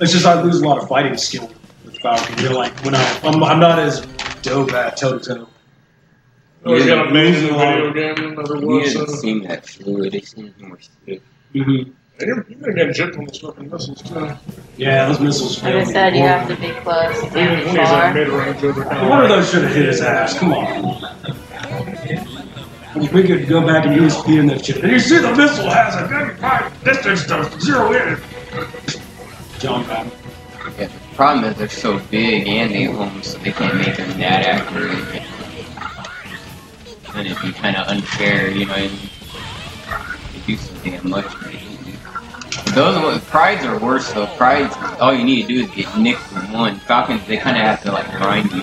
It's just I lose a lot of fighting skill with Falcon. You're like when I I'm, I'm not as dope at toe to toe. He's got amazing video game. Another He one. doesn't So. seem that fluid. He seems more stiff. Mm-hmm. You you may get jipped on those fucking missiles too. Yeah, those missiles. Like I fail me. said, you have to be close When he's at far. mid range, they're One of those should have hit his ass. Come on. If we could go back and USP in that shit. And you see the missile has a very high distance to zero in. Yeah, the problem is they're so big and they home, so they can't make them that accurate. And it'd be kind of unfair, you know. They do something damn much. Those prides are worse though. Prides, all you need to do is get nicked from one. Falcons, they kind of have to like grind you.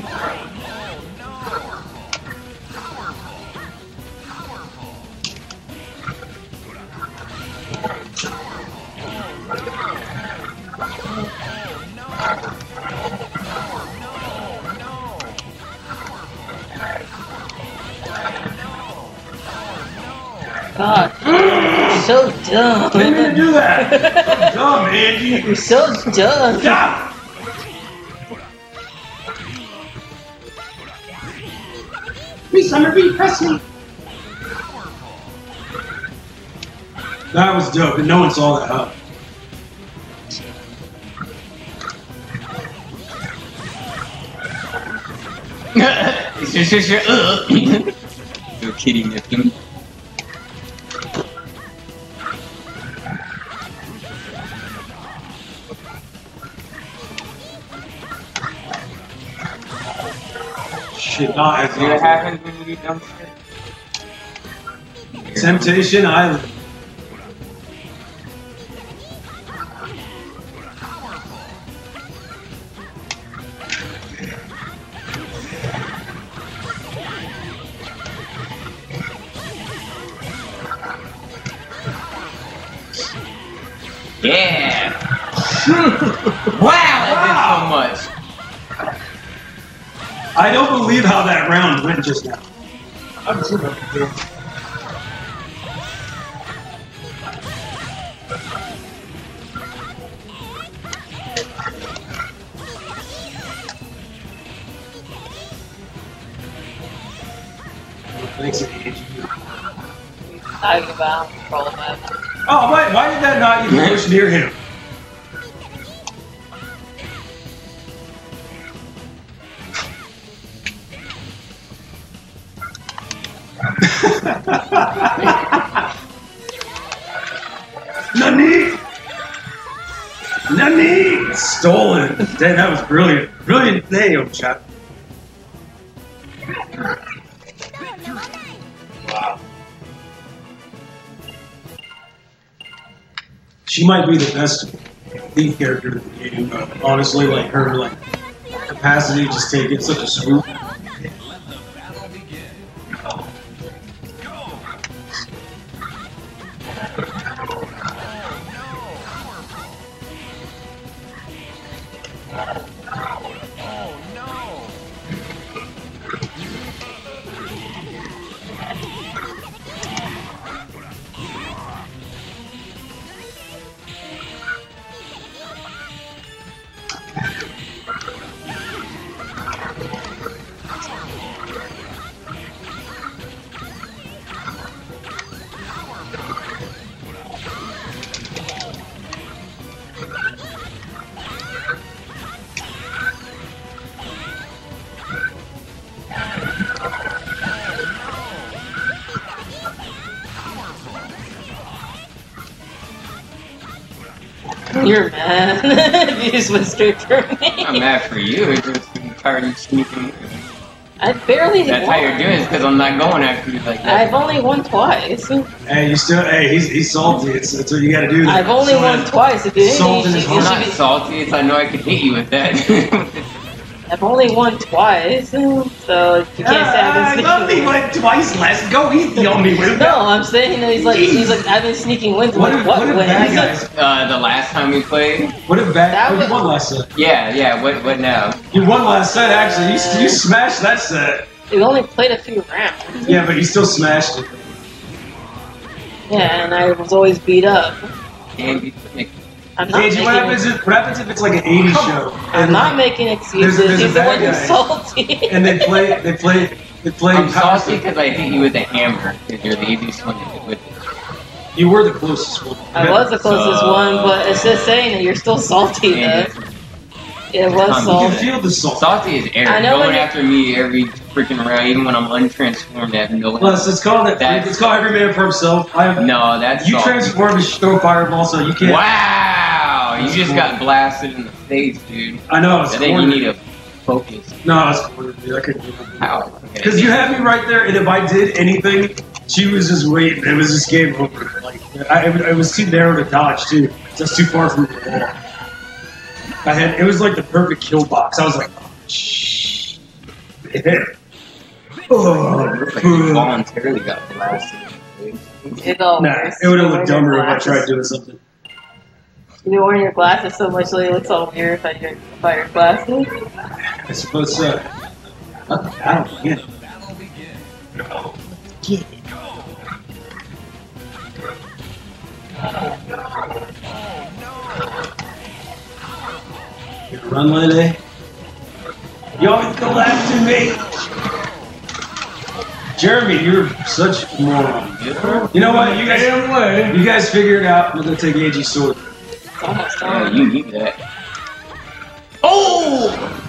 God, you're so dumb. Didn't mean to do that. Dumb, Angie. You're so dumb. Yeah. Please, Summer B, press me. That was dope, and no one saw that, huh? Little kitty nipping. Shit, not as See what happens when you do dumb shit? Temptation Island. Yeah! wow, I don't believe how that round went just now. I've seen that before. Thanks, Angie. Talking about control mode. Oh, why, why did that not even push near him? Nani? Nani? Stolen. Dang, that was brilliant. Brilliant day, old chap. Wow. She might be the best lead character in the game. Honestly, like her like capacity to just take it such a swoop. You're mad. you just went straight for me. I'm mad for you. It's just tired of sneaking. I barely That's won. how you're doing it because I'm not going after you like that. I've only won twice. Hey, you still? Hey, he's, he's salty. It's, it's what you got to do. I've only So, won twice. If anything, Salt in you his should, I'm not salty. It's I know I could hit you with that. I've only won twice, so you can't say I've been I sneaking. love me like twice less. Go easy on me with No, I'm saying that he's like he's like I've been sneaking wins. What Like if, what what if wins? bad guys? uh, the last time we played. What if bad? That you was- won last set. Yeah, yeah. What? What now? You won last set. Actually, you, you smashed that set. We only played a few rounds. Yeah, but you still smashed it. Yeah, and I was always beat up. Andy, Nick. I'm not Angie, what happens, if, what happens if it's like an 80s show? I'm and, not making excuses. there's a He's the bad one who's salty. And they play, they play, they play. I'm Power salty because I hit you with a hammer you're the easiest one to hit with. You were the closest one. I was the closest So- one, but it's just saying that you're still salty And though. It was Um, You can feel the salt. Salty is air. I know Going after me every freaking round, even when I'm untransformed, I have no. Plus, it's called it. That's- It's called every man for himself. I have. No, that's You salty. transform and throw fireball, so you can't. Wow! You just got blasted in the face, dude. I know. It's I think you need to focus. No, it's cornered, dude. I couldn't do it. How? Because you had me right there, and if I did anything, she was just waiting. It was just game over. Like I, it was too narrow to dodge too. Just too far from the wall. I had. It was like the perfect kill box. I was like, oh, shh. oh, Looks like you voluntarily got blasted. in the face. It's all Nah, it would have looked dumber if I tried doing something. You're wearing your glasses so much that it looks all weird if I your, by your glasses. I suppose so. Let the battle begin. You gonna run, Lele? You always go after me! Jeremy, you're such a moron. You know what? You guys, you guys figure it out. We're gonna take Angie's sword. Almost Yeah, you need that. Oh!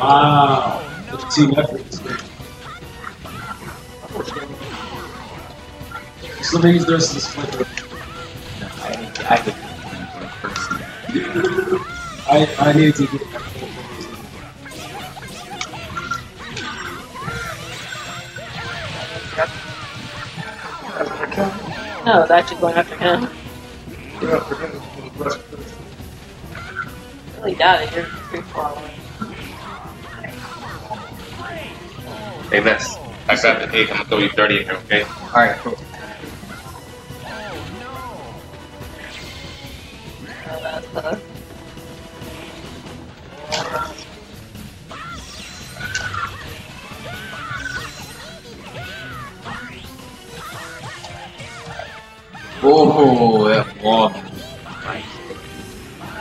Wow. Team effort. So let me use the rest of this flicker. No, I, I hit you personally. I, I need to get No, it's actually going after him. Yeah, for him, it's the best place. Really doubt it. You're pretty far away. Hey, Les, I grabbed the egg. I'm gonna throw you 30 in here, okay? Alright, cool. Oh, that's tough. Oh, that wall.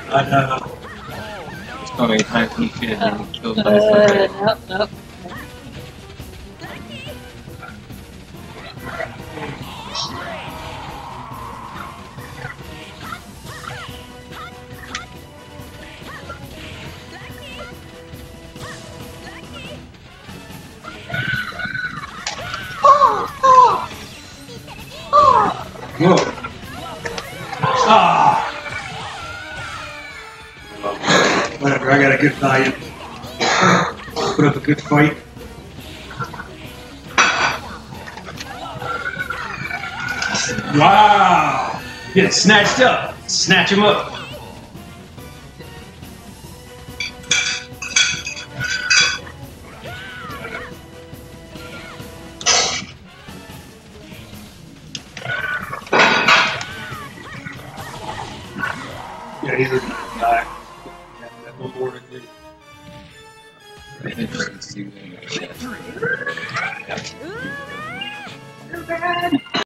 I know. So many times he should have been killed by Uh, somebody. nope, nope. Whatever, I got a good value. Put up a good fight. Wow! Get snatched up. Snatch him up. It's-